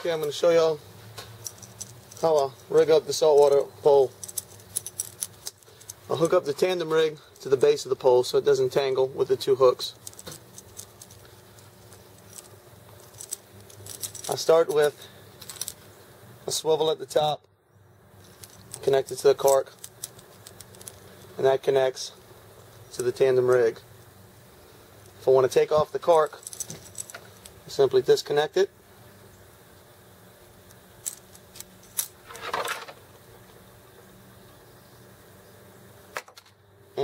Okay, I'm going to show y'all how I rig up the saltwater pole. I'll hook up the tandem rig to the base of the pole so it doesn't tangle with the two hooks. I start with a swivel at the top connected to the cork and that connects to the tandem rig. If I want to take off the cork, I simply disconnect it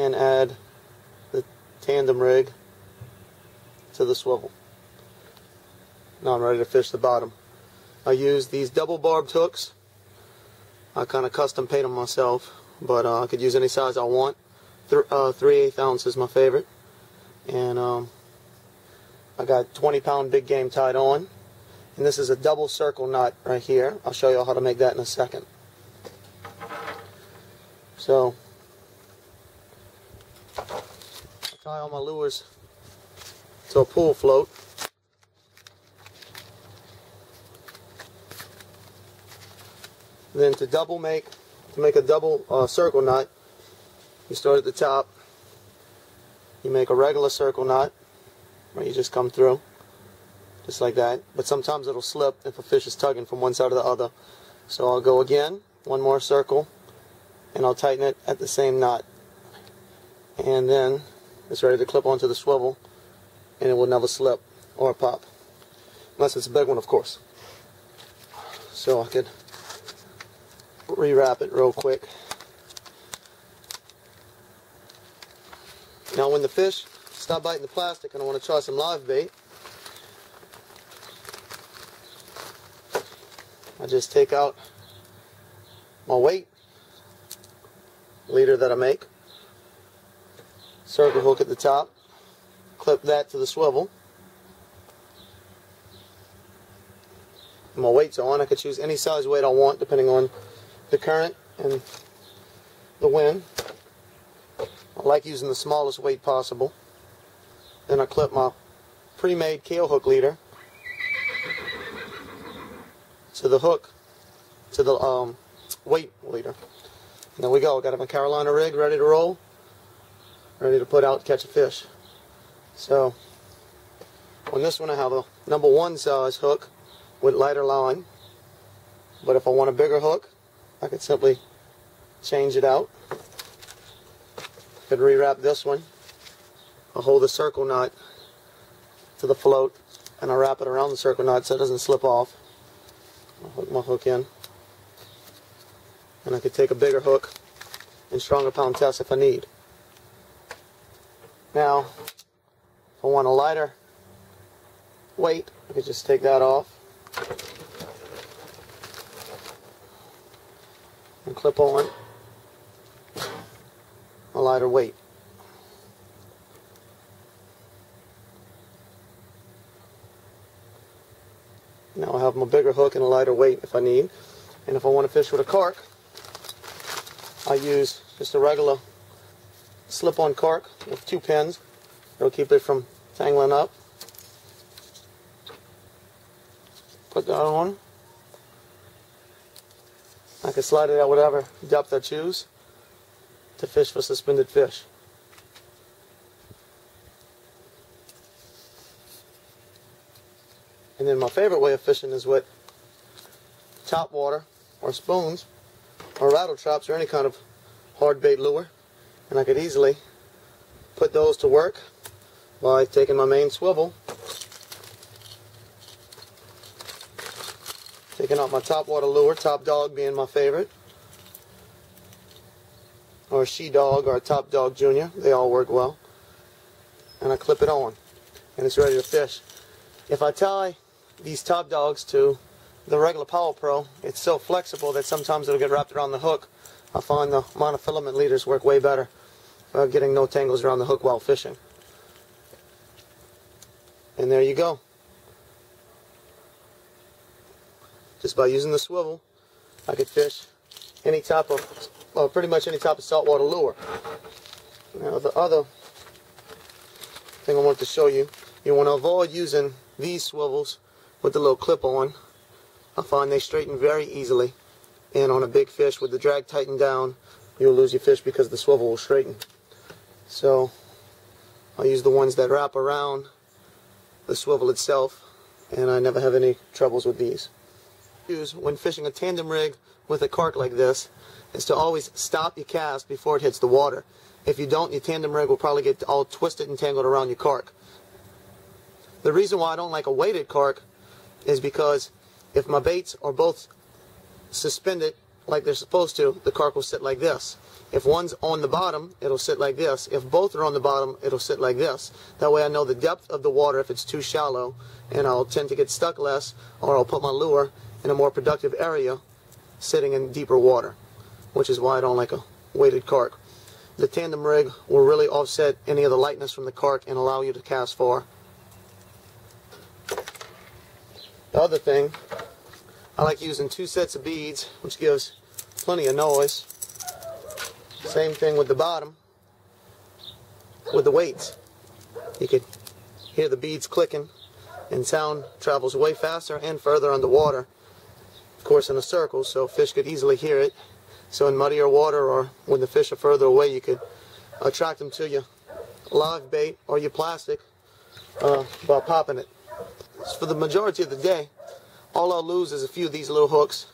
and add the tandem rig to the swivel. Now I'm ready to fish the bottom. I use these double barbed hooks. I kind of custom paint them myself, but uh, I could use any size I want. Th uh, 3 8 ounce is my favorite. And um, I got 20 pound big game tied on. And this is a double circle knot right here. I'll show you how to make that in a second. So, I tie all my lures to a pool float. then to double make, to make a double uh, circle knot, you start at the top, you make a regular circle knot, where you just come through, just like that. But sometimes it'll slip if a fish is tugging from one side or the other. So I'll go again, one more circle, and I'll tighten it at the same knot. And then it's ready to clip onto the swivel, and it will never slip or pop. Unless it's a big one, of course. So I could rewrap it real quick. Now when the fish stop biting the plastic and I want to try some live bait, I just take out my weight leader that I make, circle hook at the top, clip that to the swivel. My weight's on. I could choose any size weight I want depending on the current and the wind. I like using the smallest weight possible. Then I clip my pre-made Kahle hook leader to the hook, to the um, weight leader. And there we go. Got my Carolina rig ready to roll, ready to put out catch a fish. So on this one I have a number one size hook with lighter line. But if I want a bigger hook, I could simply change it out. I could rewrap this one. I'll hold the circle knot to the float and I'll wrap it around the circle knot so it doesn't slip off. I'll hook my hook in. And I could take a bigger hook and stronger pound test if I need. Now, if I want a lighter weight, I could just take that off and clip on a lighter weight. Now I have my bigger hook and a lighter weight if I need. And if I want to fish with a cork, I use just a regular slip-on cork with two pins. It'll keep it from tangling up. Put that on. I can slide it at whatever depth I choose to fish for suspended fish. And then my favorite way of fishing is with top water or spoons or rattle traps or any kind of hard bait lure. And I could easily put those to work by taking my main swivel Taking out my top water lure, top dog being my favorite. Or a she dog or a top dog junior. They all work well. And I clip it on. And it's ready to fish. If I tie these top dogs to the regular Power Pro, it's so flexible that sometimes it'll get wrapped around the hook. I find the monofilament leaders work way better for getting no tangles around the hook while fishing. And there you go. just by using the swivel, I could fish any type of, well, pretty much any type of saltwater lure. Now the other thing I wanted to show you, you want to avoid using these swivels with the little clip on I find they straighten very easily. And on a big fish with the drag tightened down, you'll lose your fish because the swivel will straighten. So I use the ones that wrap around the swivel itself and I never have any troubles with these. Use when fishing a tandem rig with a cork like this is to always stop your cast before it hits the water. If you don't, your tandem rig will probably get all twisted and tangled around your cork. The reason why I don't like a weighted cork is because if my baits are both suspended like they're supposed to, the cork will sit like this. If one's on the bottom, it'll sit like this. If both are on the bottom, it'll sit like this. That way I know the depth of the water if it's too shallow, and I'll tend to get stuck less, or I'll put my lure in a more productive area sitting in deeper water, which is why I don't like a weighted cork. The tandem rig will really offset any of the lightness from the cork and allow you to cast far. The other thing, I like using two sets of beads, which gives plenty of noise. Same thing with the bottom, with the weights. You could hear the beads clicking, and sound travels way faster and further underwater. Of course, in a circle, so fish could easily hear it. So in muddier water or when the fish are further away, you could attract them to your live bait or your plastic uh, by popping it. For the majority of the day, all I'll lose is a few of these little hooks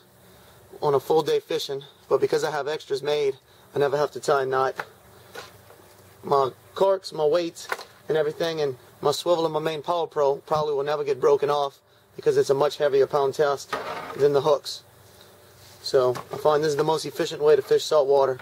on a full day fishing, but because I have extras made, I never have to tie a knot. My corks, my weights, and everything, and my swivel and my main Power Pro probably will never get broken off because it's a much heavier pound test than the hooks. So I find this is the most efficient way to fish saltwater.